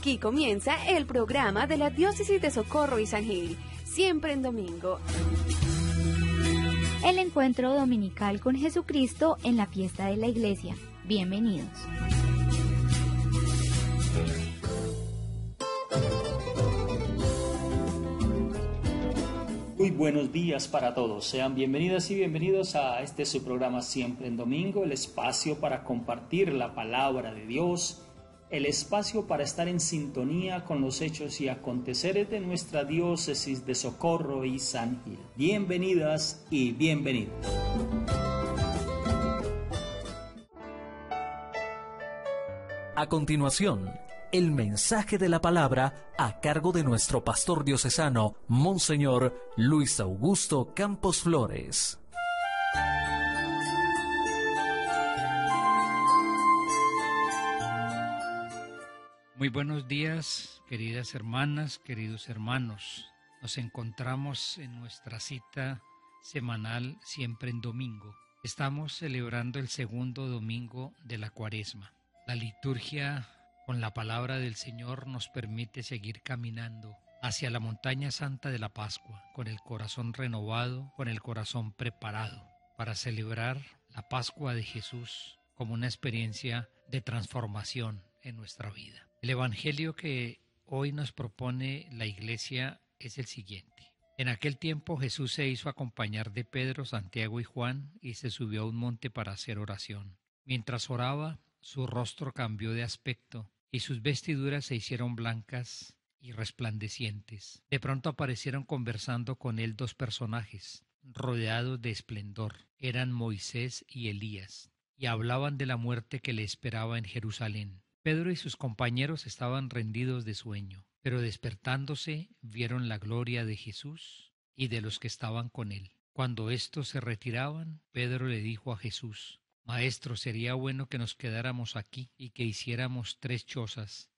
aquí comienza el programa de la Diócesis de Socorro y San Gil, siempre en domingo. El encuentro dominical con Jesucristo en la fiesta de la iglesia. Bienvenidos. Muy buenos días para todos. Sean bienvenidas y bienvenidos a este su programa Siempre en Domingo, el espacio para compartir la palabra de Dios, el espacio para estar en sintonía con los hechos y aconteceres de nuestra diócesis de Socorro y San Gil. Bienvenidas y bienvenidos. A continuación, el mensaje de la palabra a cargo de nuestro pastor diocesano, Monseñor Luis Augusto Campos Flores. Muy buenos días, queridas hermanas, queridos hermanos. Nos encontramos en nuestra cita semanal siempre en domingo. Estamos celebrando el segundo domingo de la cuaresma. La liturgia con la palabra del Señor nos permite seguir caminando hacia la montaña santa de la Pascua, con el corazón renovado, con el corazón preparado para celebrar la Pascua de Jesús como una experiencia de transformación en nuestra vida. El Evangelio que hoy nos propone la Iglesia es el siguiente. En aquel tiempo Jesús se hizo acompañar de Pedro, Santiago y Juan y se subió a un monte para hacer oración. Mientras oraba, su rostro cambió de aspecto y sus vestiduras se hicieron blancas y resplandecientes. De pronto aparecieron conversando con él dos personajes, rodeados de esplendor. Eran Moisés y Elías, y hablaban de la muerte que le esperaba en Jerusalén. Pedro y sus compañeros estaban rendidos de sueño, pero despertándose vieron la gloria de Jesús y de los que estaban con él. Cuando éstos se retiraban, Pedro le dijo a Jesús, Maestro, sería bueno que nos quedáramos aquí y que hiciéramos tres chozas,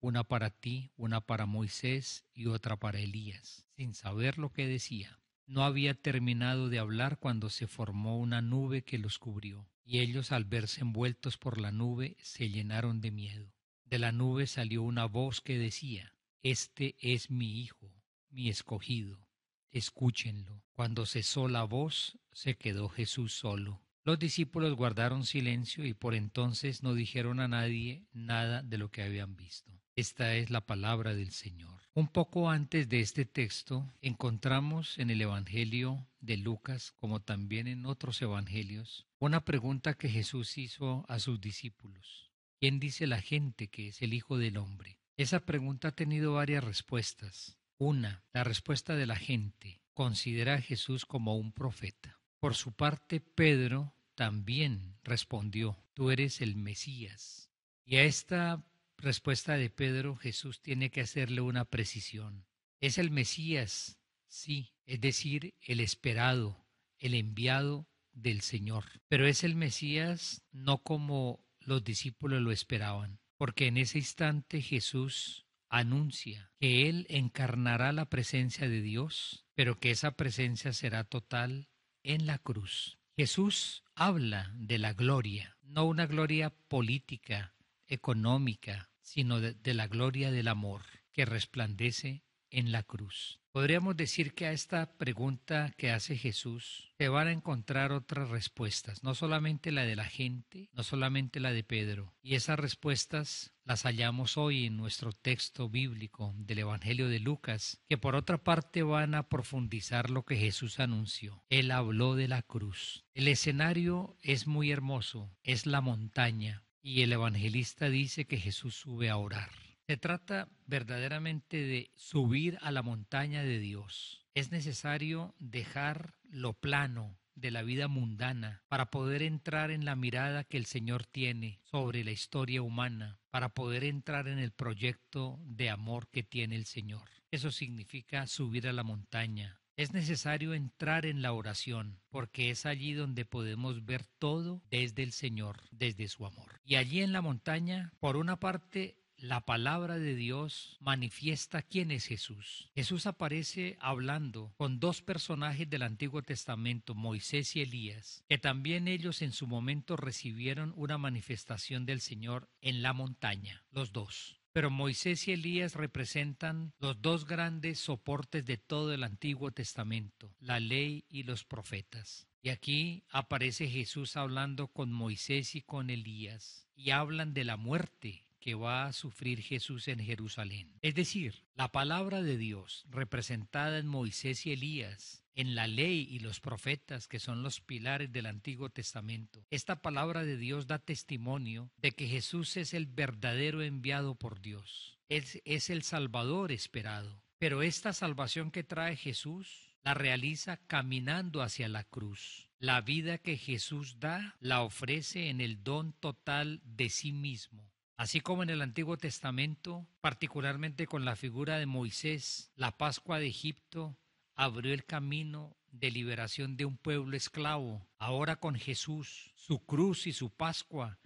una para ti, una para Moisés y otra para Elías, sin saber lo que decía. No había terminado de hablar cuando se formó una nube que los cubrió, y ellos al verse envueltos por la nube se llenaron de miedo. De la nube salió una voz que decía, Este es mi Hijo, mi escogido, escúchenlo. Cuando cesó la voz, se quedó Jesús solo los discípulos guardaron silencio y por entonces no dijeron a nadie nada de lo que habían visto. Esta es la palabra del Señor. Un poco antes de este texto encontramos en el Evangelio de Lucas, como también en otros evangelios, una pregunta que Jesús hizo a sus discípulos. ¿Quién dice la gente que es el Hijo del Hombre? Esa pregunta ha tenido varias respuestas. Una, la respuesta de la gente considera a Jesús como un profeta. Por su parte, Pedro también respondió, tú eres el Mesías. Y a esta respuesta de Pedro Jesús tiene que hacerle una precisión. Es el Mesías, sí, es decir, el esperado, el enviado del Señor. Pero es el Mesías no como los discípulos lo esperaban, porque en ese instante Jesús anuncia que Él encarnará la presencia de Dios, pero que esa presencia será total en la cruz. Jesús habla de la gloria, no una gloria política, económica, sino de, la gloria del amor que resplandece en la cruz. Podríamos decir que a esta pregunta que hace Jesús se van a encontrar otras respuestas, no solamente la de la gente, no solamente la de Pedro. Y esas respuestas las hallamos hoy en nuestro texto bíblico del Evangelio de Lucas, que por otra parte van a profundizar lo que Jesús anunció. Él habló de la cruz. El escenario es muy hermoso, es la montaña, y el evangelista dice que Jesús sube a orar. Se trata verdaderamente de subir a la montaña de Dios. Es necesario dejar lo plano de la vida mundana para poder entrar en la mirada que el Señor tiene sobre la historia humana, para poder entrar en el proyecto de amor que tiene el Señor. Eso significa subir a la montaña, es necesario entrar en la oración, porque es allí donde podemos ver todo desde el Señor, desde su amor. Y allí en la montaña, por una parte, la palabra de Dios manifiesta quién es Jesús. Jesús aparece hablando con dos personajes del Antiguo Testamento, Moisés y Elías, que también ellos en su momento recibieron una manifestación del Señor en la montaña, los dos. Pero Moisés y Elías representan los dos grandes soportes de todo el Antiguo Testamento, la ley y los profetas. Y aquí aparece Jesús hablando con Moisés y con Elías, y hablan de la muerte que va a sufrir Jesús en Jerusalén. Es decir, la palabra de Dios representada en Moisés y Elías, en la ley y los profetas, que son los pilares del Antiguo Testamento. Esta palabra de Dios da testimonio de que Jesús es el verdadero enviado por Dios. Es, es el Salvador esperado. Pero esta salvación que trae Jesús la realiza caminando hacia la cruz. La vida que Jesús da la ofrece en el don total de sí mismo. Así como en el Antiguo Testamento, particularmente con la figura de Moisés, la Pascua de Egipto abrió el camino de liberación de un pueblo esclavo. Ahora con Jesús, su cruz y su Pascua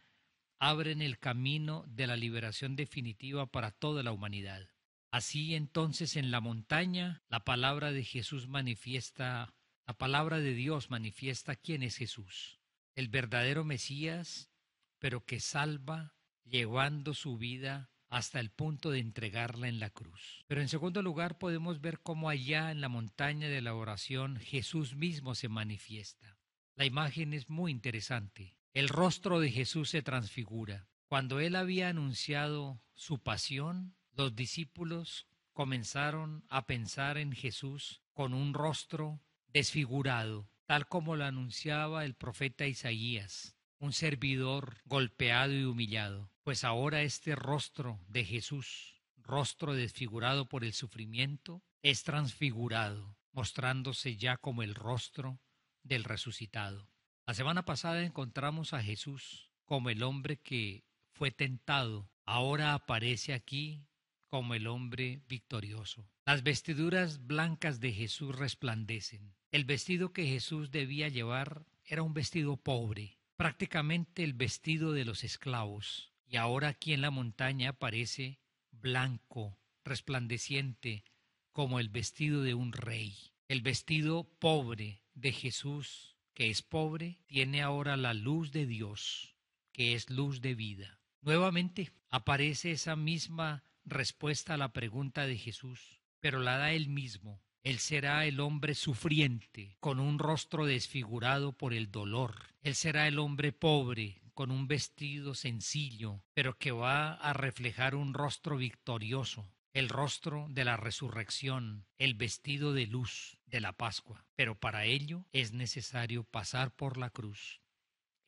abren el camino de la liberación definitiva para toda la humanidad. Así entonces en la montaña la palabra de Jesús manifiesta, la palabra de Dios manifiesta quién es Jesús, el verdadero Mesías, pero que salva llevando su vida hasta el punto de entregarla en la cruz. Pero en segundo lugar podemos ver cómo allá en la montaña de la oración Jesús mismo se manifiesta. La imagen es muy interesante. El rostro de Jesús se transfigura. Cuando él había anunciado su pasión, los discípulos comenzaron a pensar en Jesús con un rostro desfigurado, tal como lo anunciaba el profeta Isaías un servidor golpeado y humillado, pues ahora este rostro de Jesús, rostro desfigurado por el sufrimiento, es transfigurado, mostrándose ya como el rostro del resucitado. La semana pasada encontramos a Jesús como el hombre que fue tentado, ahora aparece aquí como el hombre victorioso. Las vestiduras blancas de Jesús resplandecen. El vestido que Jesús debía llevar era un vestido pobre, prácticamente el vestido de los esclavos, y ahora aquí en la montaña aparece blanco, resplandeciente, como el vestido de un rey. El vestido pobre de Jesús, que es pobre, tiene ahora la luz de Dios, que es luz de vida. Nuevamente aparece esa misma respuesta a la pregunta de Jesús, pero la da él mismo. Él será el hombre sufriente, con un rostro desfigurado por el dolor. Él será el hombre pobre, con un vestido sencillo, pero que va a reflejar un rostro victorioso, el rostro de la resurrección, el vestido de luz de la Pascua. Pero para ello es necesario pasar por la cruz,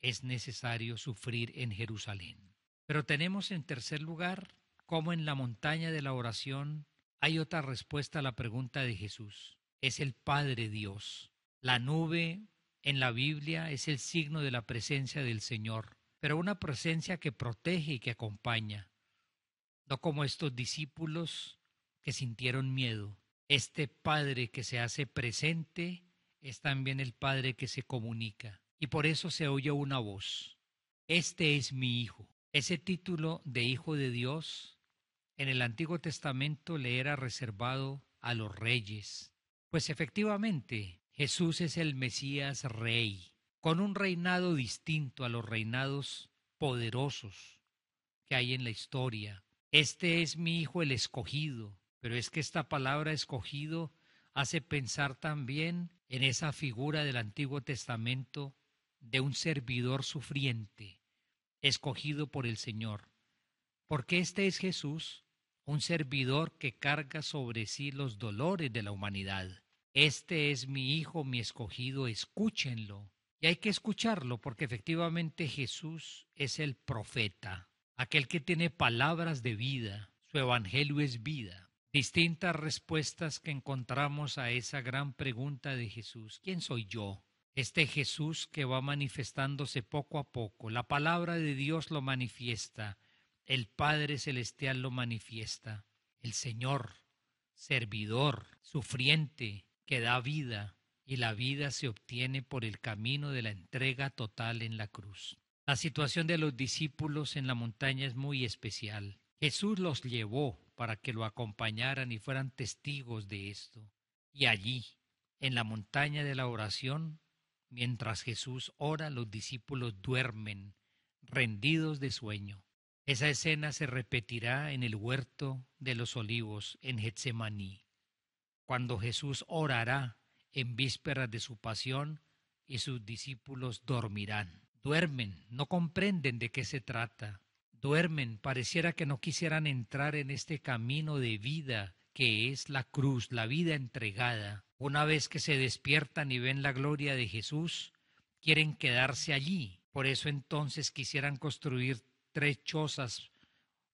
es necesario sufrir en Jerusalén. Pero tenemos en tercer lugar, como en la montaña de la oración, hay otra respuesta a la pregunta de Jesús. Es el Padre Dios. La nube en la Biblia es el signo de la presencia del Señor, pero una presencia que protege y que acompaña. No como estos discípulos que sintieron miedo. Este Padre que se hace presente es también el Padre que se comunica. Y por eso se oye una voz. Este es mi Hijo. Ese título de Hijo de Dios en el Antiguo Testamento le era reservado a los reyes. Pues efectivamente, Jesús es el Mesías rey, con un reinado distinto a los reinados poderosos que hay en la historia. Este es mi Hijo el escogido, pero es que esta palabra escogido hace pensar también en esa figura del Antiguo Testamento de un servidor sufriente, escogido por el Señor. Porque este es Jesús un servidor que carga sobre sí los dolores de la humanidad. Este es mi Hijo, mi escogido, escúchenlo. Y hay que escucharlo porque efectivamente Jesús es el profeta, aquel que tiene palabras de vida, su evangelio es vida. Distintas respuestas que encontramos a esa gran pregunta de Jesús, ¿quién soy yo? Este Jesús que va manifestándose poco a poco, la palabra de Dios lo manifiesta, el Padre Celestial lo manifiesta. El Señor, servidor, sufriente, que da vida, y la vida se obtiene por el camino de la entrega total en la cruz. La situación de los discípulos en la montaña es muy especial. Jesús los llevó para que lo acompañaran y fueran testigos de esto. Y allí, en la montaña de la oración, mientras Jesús ora, los discípulos duermen, rendidos de sueño. Esa escena se repetirá en el huerto de los olivos en Getsemaní, cuando Jesús orará en vísperas de su pasión y sus discípulos dormirán. Duermen, no comprenden de qué se trata. Duermen, pareciera que no quisieran entrar en este camino de vida que es la cruz, la vida entregada. Una vez que se despiertan y ven la gloria de Jesús, quieren quedarse allí. Por eso entonces quisieran construir tres chozas,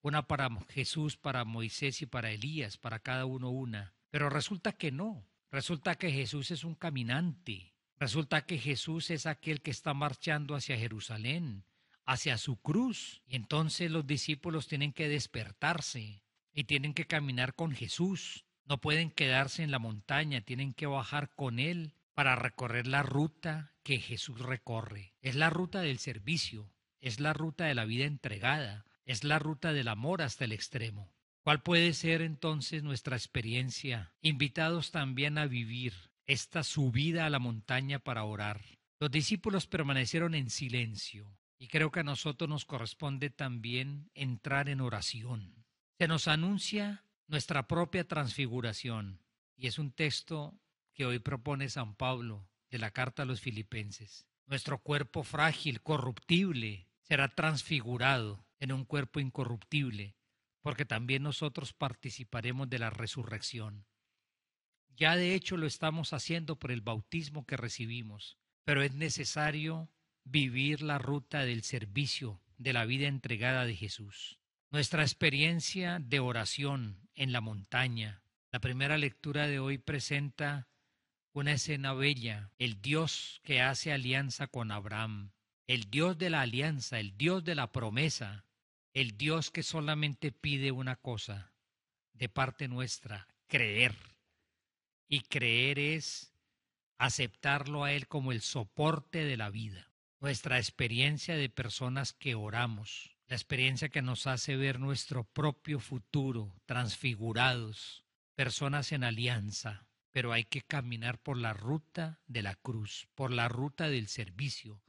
una para Jesús, para Moisés y para Elías, para cada uno una. Pero resulta que no. Resulta que Jesús es un caminante. Resulta que Jesús es aquel que está marchando hacia Jerusalén, hacia su cruz. Y entonces los discípulos tienen que despertarse y tienen que caminar con Jesús. No pueden quedarse en la montaña, tienen que bajar con Él para recorrer la ruta que Jesús recorre. Es la ruta del servicio, es la ruta de la vida entregada, es la ruta del amor hasta el extremo. ¿Cuál puede ser entonces nuestra experiencia? Invitados también a vivir esta subida a la montaña para orar. Los discípulos permanecieron en silencio y creo que a nosotros nos corresponde también entrar en oración. Se nos anuncia nuestra propia transfiguración y es un texto que hoy propone San Pablo de la carta a los filipenses. Nuestro cuerpo frágil, corruptible, será transfigurado en un cuerpo incorruptible, porque también nosotros participaremos de la resurrección. Ya de hecho lo estamos haciendo por el bautismo que recibimos, pero es necesario vivir la ruta del servicio, de la vida entregada de Jesús. Nuestra experiencia de oración en la montaña. La primera lectura de hoy presenta una escena bella, el Dios que hace alianza con Abraham, el Dios de la alianza, el Dios de la promesa, el Dios que solamente pide una cosa de parte nuestra, creer. Y creer es aceptarlo a Él como el soporte de la vida. Nuestra experiencia de personas que oramos, la experiencia que nos hace ver nuestro propio futuro transfigurados, personas en alianza, pero hay que caminar por la ruta de la cruz, por la ruta del servicio,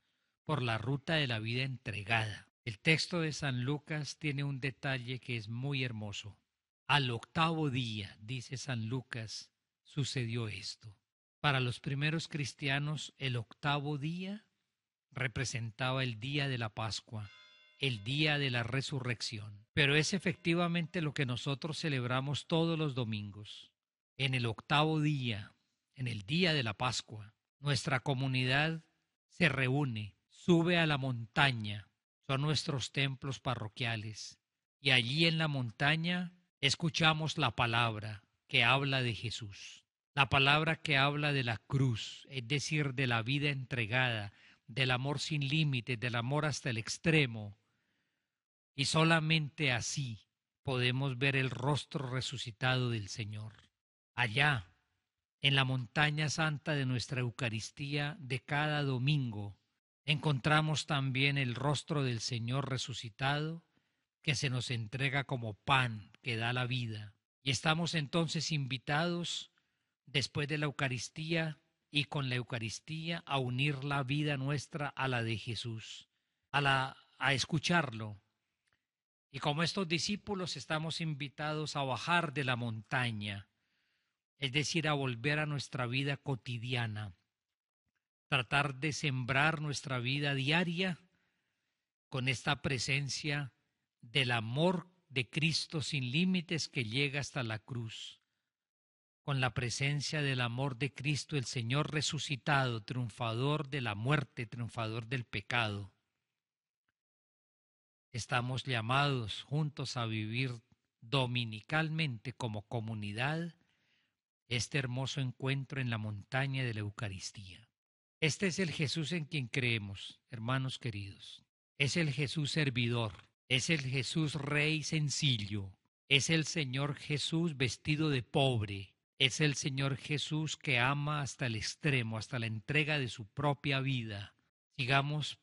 por la ruta de la vida entregada. El texto de San Lucas tiene un detalle que es muy hermoso. Al octavo día, dice San Lucas, sucedió esto. Para los primeros cristianos, el octavo día representaba el día de la Pascua, el día de la resurrección. Pero es efectivamente lo que nosotros celebramos todos los domingos en el octavo día, en el día de la Pascua, nuestra comunidad se reúne, sube a la montaña, son nuestros templos parroquiales, y allí en la montaña escuchamos la palabra que habla de Jesús, la palabra que habla de la cruz, es decir, de la vida entregada, del amor sin límites, del amor hasta el extremo, y solamente así podemos ver el rostro resucitado del Señor. Allá, en la montaña santa de nuestra Eucaristía de cada domingo, encontramos también el rostro del Señor resucitado que se nos entrega como pan que da la vida. Y estamos entonces invitados, después de la Eucaristía y con la Eucaristía, a unir la vida nuestra a la de Jesús, a, la, a escucharlo. Y como estos discípulos estamos invitados a bajar de la montaña, es decir, a volver a nuestra vida cotidiana, tratar de sembrar nuestra vida diaria con esta presencia del amor de Cristo sin límites que llega hasta la cruz, con la presencia del amor de Cristo, el Señor resucitado, triunfador de la muerte, triunfador del pecado. Estamos llamados juntos a vivir dominicalmente como comunidad este hermoso encuentro en la montaña de la Eucaristía. Este es el Jesús en quien creemos, hermanos queridos. Es el Jesús servidor, es el Jesús rey sencillo, es el Señor Jesús vestido de pobre, es el Señor Jesús que ama hasta el extremo, hasta la entrega de su propia vida. Sigamos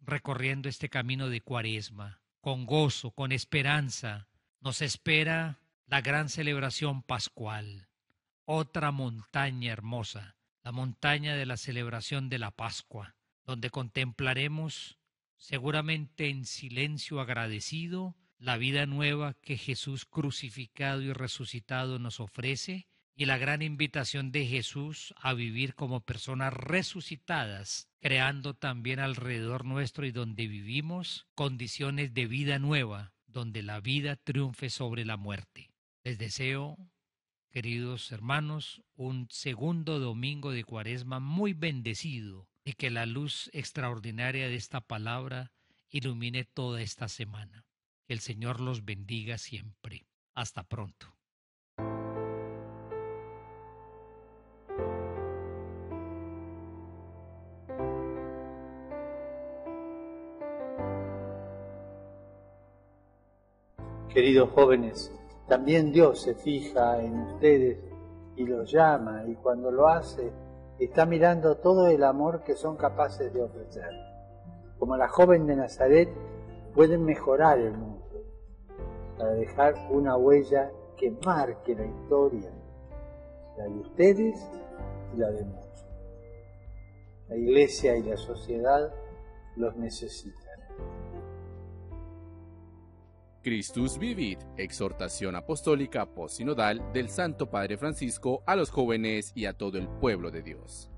recorriendo este camino de cuaresma, con gozo, con esperanza. Nos espera la gran celebración pascual otra montaña hermosa, la montaña de la celebración de la Pascua, donde contemplaremos seguramente en silencio agradecido, la vida nueva que Jesús crucificado y resucitado nos ofrece y la gran invitación de Jesús a vivir como personas resucitadas, creando también alrededor nuestro y donde vivimos condiciones de vida nueva, donde la vida triunfe sobre la muerte. Les deseo, queridos hermanos, un segundo domingo de cuaresma muy bendecido y que la luz extraordinaria de esta palabra ilumine toda esta semana. Que el Señor los bendiga siempre. Hasta pronto. Queridos jóvenes, también Dios se fija en ustedes y los llama y cuando lo hace está mirando todo el amor que son capaces de ofrecer. Como la joven de Nazaret, pueden mejorar el mundo para dejar una huella que marque la historia, la de ustedes y la de muchos. La iglesia y la sociedad los necesitan. Christus Vivit, exhortación apostólica posinodal del Santo Padre Francisco a los jóvenes y a todo el pueblo de Dios.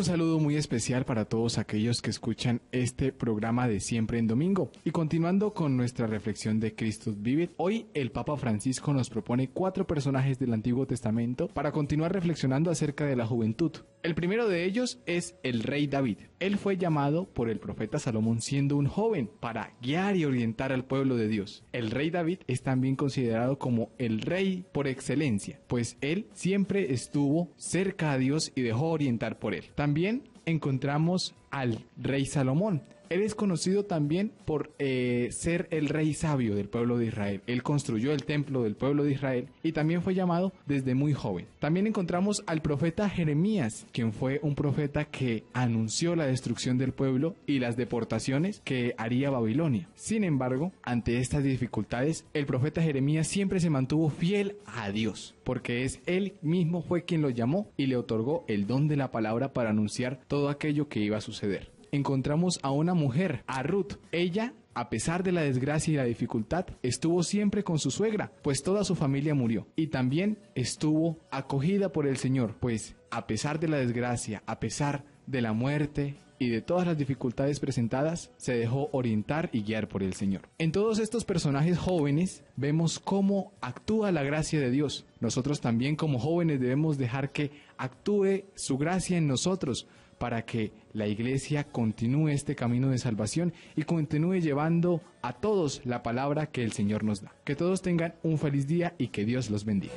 Un saludo muy especial para todos aquellos que escuchan este programa de Siempre en Domingo. Y continuando con nuestra reflexión de Christus Vivit, hoy el Papa Francisco nos propone cuatro personajes del Antiguo Testamento para continuar reflexionando acerca de la juventud. El primero de ellos es el rey David. Él fue llamado por el profeta Salomón siendo un joven para guiar y orientar al pueblo de Dios. El rey David es también considerado como el rey por excelencia, pues él siempre estuvo cerca a Dios y dejó orientar por él. También encontramos al rey Salomón. Él es conocido también por eh, ser el rey sabio del pueblo de Israel. Él construyó el templo del pueblo de Israel y también fue llamado desde muy joven. También encontramos al profeta Jeremías, quien fue un profeta que anunció la destrucción del pueblo y las deportaciones que haría Babilonia. Sin embargo, ante estas dificultades, el profeta Jeremías siempre se mantuvo fiel a Dios, porque es él mismo fue quien lo llamó y le otorgó el don de la palabra para anunciar todo aquello que iba a suceder encontramos a una mujer, a Ruth. Ella a pesar de la desgracia y la dificultad, estuvo siempre con su suegra, pues toda su familia murió. Y también estuvo acogida por el Señor, pues a pesar de la desgracia, a pesar de la muerte y de todas las dificultades presentadas, se dejó orientar y guiar por el Señor. En todos estos personajes jóvenes vemos cómo actúa la gracia de Dios. Nosotros también como jóvenes debemos dejar que actúe su gracia en nosotros para que la iglesia continúe este camino de salvación y continúe llevando a todos la palabra que el Señor nos da. Que todos tengan un feliz día y que Dios los bendiga.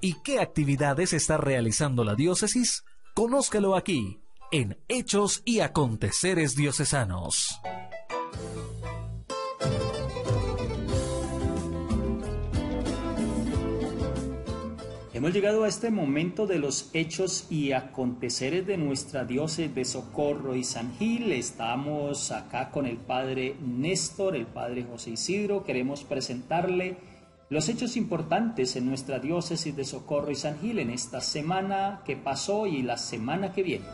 ¿Y qué actividades está realizando la diócesis? Conózcalo aquí, en Hechos y Aconteceres Diocesanos. Hemos llegado a este momento de los hechos y aconteceres de nuestra diócesis de Socorro y San Gil. Estamos acá con el padre Néstor, el padre José Isidro. Queremos presentarle los hechos importantes en nuestra diócesis de Socorro y San Gil en esta semana que pasó y la semana que viene.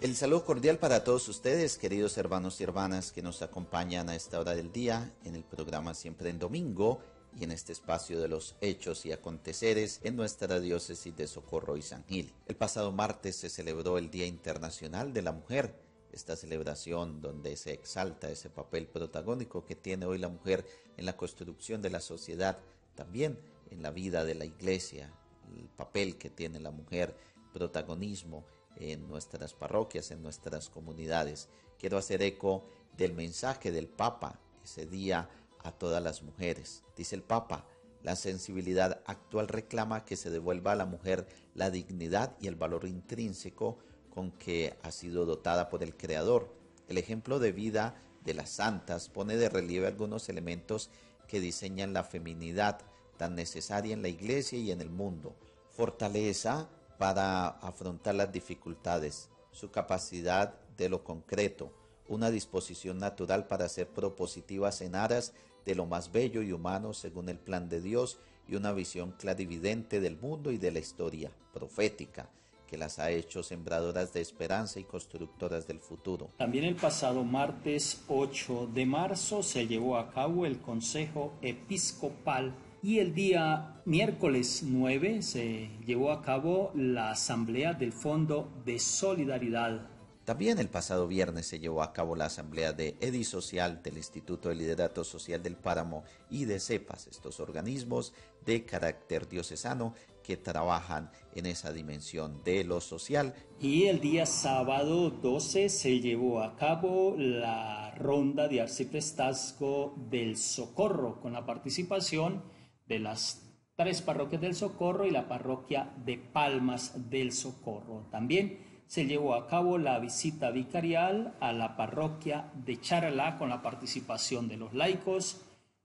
El saludo cordial para todos ustedes, queridos hermanos y hermanas que nos acompañan a esta hora del día en el programa Siempre en Domingo y en este espacio de los hechos y aconteceres en nuestra diócesis de Socorro y San Gil. El pasado martes se celebró el Día Internacional de la Mujer, esta celebración donde se exalta ese papel protagónico que tiene hoy la mujer en la construcción de la sociedad, también en la vida de la iglesia, el papel que tiene la mujer, protagonismo en nuestras parroquias, en nuestras comunidades. Quiero hacer eco del mensaje del Papa ese día a todas las mujeres. Dice el Papa, la sensibilidad actual reclama que se devuelva a la mujer la dignidad y el valor intrínseco con que ha sido dotada por el Creador. El ejemplo de vida de las santas pone de relieve algunos elementos que diseñan la feminidad tan necesaria en la iglesia y en el mundo. Fortaleza para afrontar las dificultades, su capacidad de lo concreto, una disposición natural para ser propositivas en aras de lo más bello y humano según el plan de Dios y una visión clarividente del mundo y de la historia profética que las ha hecho sembradoras de esperanza y constructoras del futuro. También el pasado martes 8 de marzo se llevó a cabo el Consejo Episcopal y el día miércoles 9 se llevó a cabo la Asamblea del Fondo de Solidaridad también el pasado viernes se llevó a cabo la asamblea de Edisocial del Instituto de Liderato Social del Páramo y de CEPAS, estos organismos de carácter diocesano que trabajan en esa dimensión de lo social. Y el día sábado 12 se llevó a cabo la ronda de arciprestazgo del Socorro con la participación de las tres parroquias del Socorro y la parroquia de Palmas del Socorro. También se llevó a cabo la visita vicarial a la parroquia de Charalá con la participación de los laicos,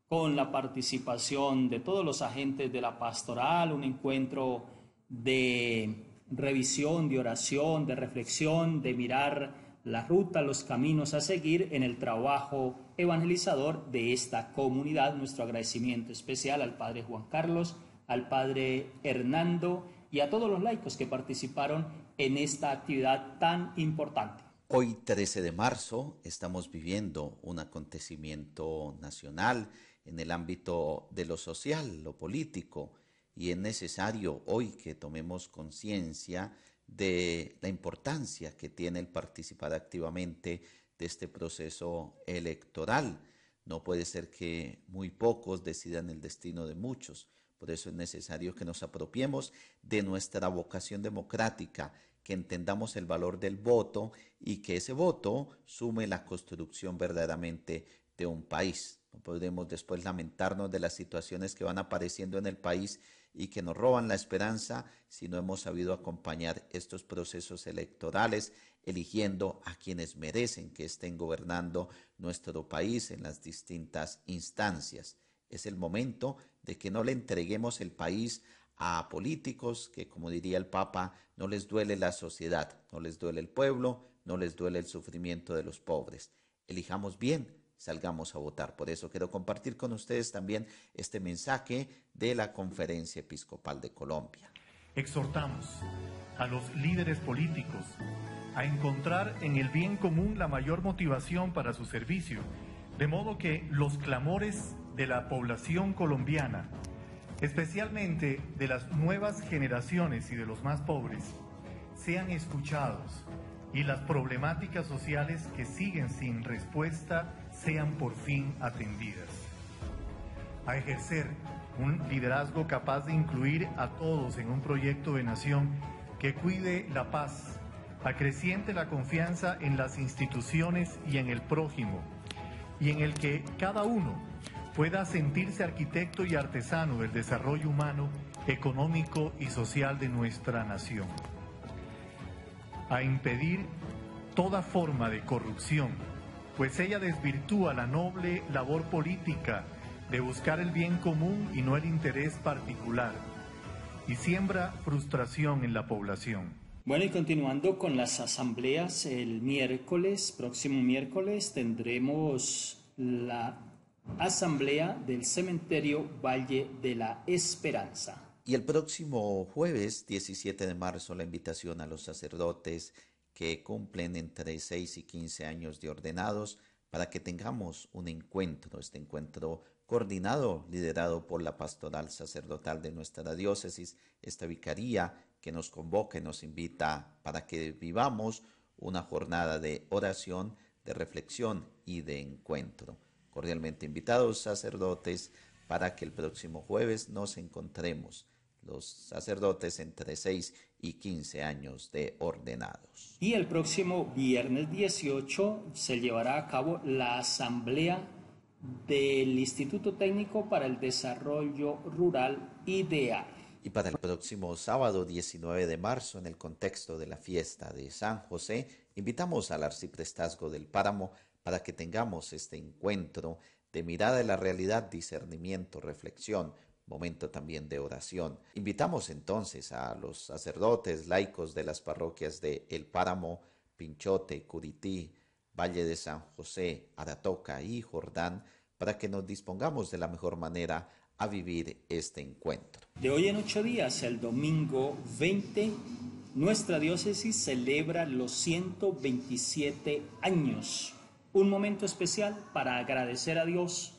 con la participación de todos los agentes de la pastoral, un encuentro de revisión, de oración, de reflexión, de mirar la ruta, los caminos a seguir en el trabajo evangelizador de esta comunidad. Nuestro agradecimiento especial al Padre Juan Carlos, al Padre Hernando y a todos los laicos que participaron en esta actividad tan importante. Hoy 13 de marzo estamos viviendo un acontecimiento nacional en el ámbito de lo social, lo político, y es necesario hoy que tomemos conciencia de la importancia que tiene el participar activamente de este proceso electoral. No puede ser que muy pocos decidan el destino de muchos. Por eso es necesario que nos apropiemos de nuestra vocación democrática, que entendamos el valor del voto y que ese voto sume la construcción verdaderamente de un país. No podremos después lamentarnos de las situaciones que van apareciendo en el país y que nos roban la esperanza si no hemos sabido acompañar estos procesos electorales, eligiendo a quienes merecen que estén gobernando nuestro país en las distintas instancias. Es el momento de que no le entreguemos el país a políticos que, como diría el Papa, no les duele la sociedad, no les duele el pueblo, no les duele el sufrimiento de los pobres. Elijamos bien, salgamos a votar. Por eso quiero compartir con ustedes también este mensaje de la Conferencia Episcopal de Colombia. Exhortamos a los líderes políticos a encontrar en el bien común la mayor motivación para su servicio, de modo que los clamores de la población colombiana, especialmente de las nuevas generaciones y de los más pobres, sean escuchados y las problemáticas sociales que siguen sin respuesta sean por fin atendidas. A ejercer un liderazgo capaz de incluir a todos en un proyecto de nación que cuide la paz, acreciente la confianza en las instituciones y en el prójimo, y en el que cada uno pueda sentirse arquitecto y artesano del desarrollo humano, económico y social de nuestra nación. A impedir toda forma de corrupción, pues ella desvirtúa la noble labor política de buscar el bien común y no el interés particular, y siembra frustración en la población. Bueno, y continuando con las asambleas, el miércoles, próximo miércoles, tendremos la asamblea del cementerio Valle de la Esperanza. Y el próximo jueves 17 de marzo la invitación a los sacerdotes que cumplen entre 6 y 15 años de ordenados para que tengamos un encuentro, este encuentro coordinado, liderado por la pastoral sacerdotal de nuestra diócesis, esta vicaría que nos convoca y nos invita para que vivamos una jornada de oración, de reflexión y de encuentro. Cordialmente invitados sacerdotes para que el próximo jueves nos encontremos los sacerdotes entre 6 y 15 años de ordenados. Y el próximo viernes 18 se llevará a cabo la asamblea del Instituto Técnico para el Desarrollo Rural IDEA. Y para el próximo sábado 19 de marzo, en el contexto de la fiesta de San José, invitamos al arciprestazgo del Páramo para que tengamos este encuentro de mirada de la realidad, discernimiento, reflexión, momento también de oración. Invitamos entonces a los sacerdotes laicos de las parroquias de El Páramo, Pinchote, Curití, Valle de San José, Aratoca y Jordán, para que nos dispongamos de la mejor manera a vivir este encuentro. De hoy en ocho días, el domingo 20, nuestra diócesis celebra los 127 años, un momento especial para agradecer a Dios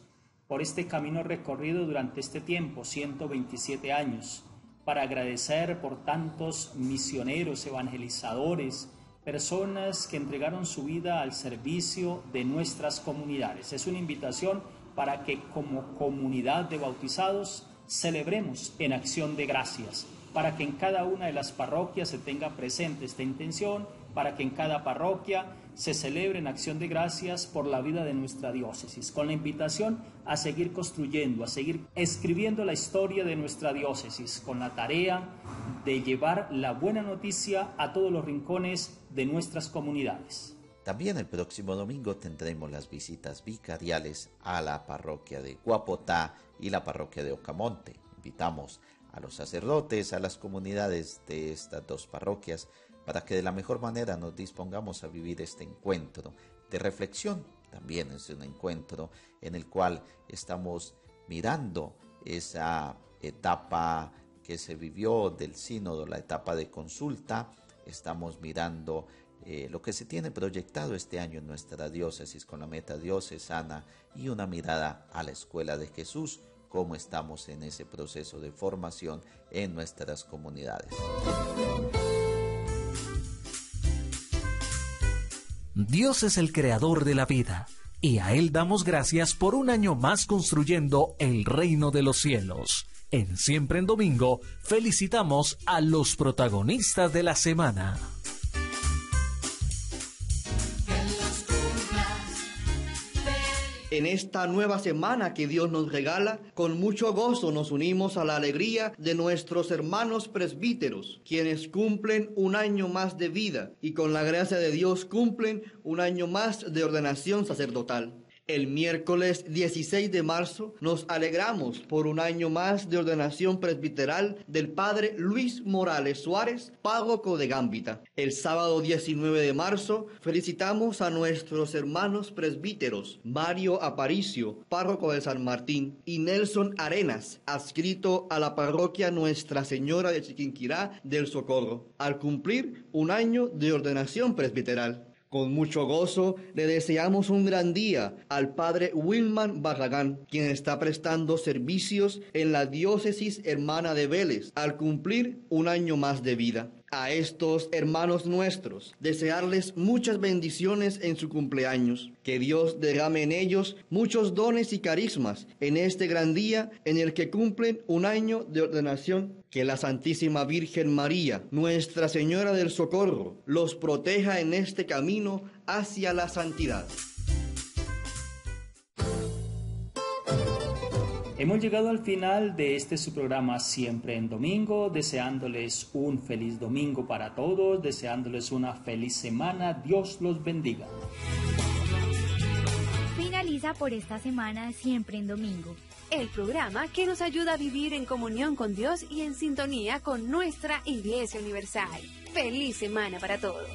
por este camino recorrido durante este tiempo, 127 años, para agradecer por tantos misioneros, evangelizadores, personas que entregaron su vida al servicio de nuestras comunidades. Es una invitación para que como comunidad de bautizados celebremos en acción de gracias, para que en cada una de las parroquias se tenga presente esta intención, para que en cada parroquia se celebre en acción de gracias por la vida de nuestra diócesis, con la invitación a seguir construyendo, a seguir escribiendo la historia de nuestra diócesis, con la tarea de llevar la buena noticia a todos los rincones de nuestras comunidades. También el próximo domingo tendremos las visitas vicariales a la parroquia de Guapotá y la parroquia de Ocamonte. Invitamos a los sacerdotes, a las comunidades de estas dos parroquias, para que de la mejor manera nos dispongamos a vivir este encuentro de reflexión. También es un encuentro en el cual estamos mirando esa etapa que se vivió del sínodo, la etapa de consulta, estamos mirando eh, lo que se tiene proyectado este año en nuestra diócesis con la meta diocesana y una mirada a la escuela de Jesús, cómo estamos en ese proceso de formación en nuestras comunidades. Dios es el creador de la vida y a Él damos gracias por un año más construyendo el reino de los cielos. En Siempre en Domingo felicitamos a los protagonistas de la semana. En esta nueva semana que Dios nos regala, con mucho gozo nos unimos a la alegría de nuestros hermanos presbíteros, quienes cumplen un año más de vida y con la gracia de Dios cumplen un año más de ordenación sacerdotal. El miércoles 16 de marzo nos alegramos por un año más de ordenación presbiteral del padre Luis Morales Suárez, párroco de Gámbita. El sábado 19 de marzo felicitamos a nuestros hermanos presbíteros Mario Aparicio, párroco de San Martín, y Nelson Arenas, adscrito a la parroquia Nuestra Señora de Chiquinquirá del Socorro, al cumplir un año de ordenación presbiteral. Con mucho gozo le deseamos un gran día al padre Wilman Barragán, quien está prestando servicios en la diócesis hermana de Vélez al cumplir un año más de vida a estos hermanos nuestros, desearles muchas bendiciones en su cumpleaños, que Dios derrame en ellos muchos dones y carismas en este gran día en el que cumplen un año de ordenación, que la Santísima Virgen María, Nuestra Señora del Socorro, los proteja en este camino hacia la santidad. Hemos llegado al final de este su programa Siempre en Domingo, deseándoles un feliz domingo para todos, deseándoles una feliz semana. Dios los bendiga. Finaliza por esta semana Siempre en Domingo. El programa que nos ayuda a vivir en comunión con Dios y en sintonía con nuestra Iglesia Universal. Feliz semana para todos.